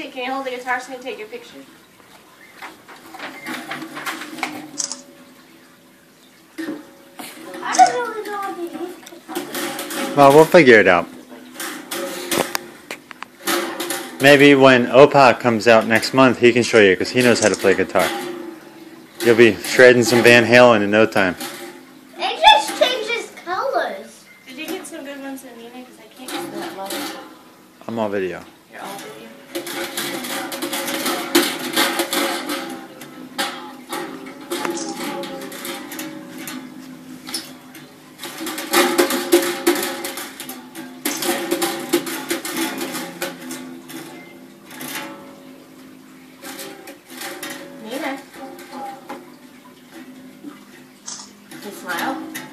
you hold the guitar so I can take your picture? I don't really know how to use guitar. Well, we'll figure it out. Maybe when Opa comes out next month, he can show you because he knows how to play guitar. You'll be shredding some Van Halen in no time. It just changes colors. Did you get some good ones in Nina? Because I can't get that low. I'm on video. Video. You smile?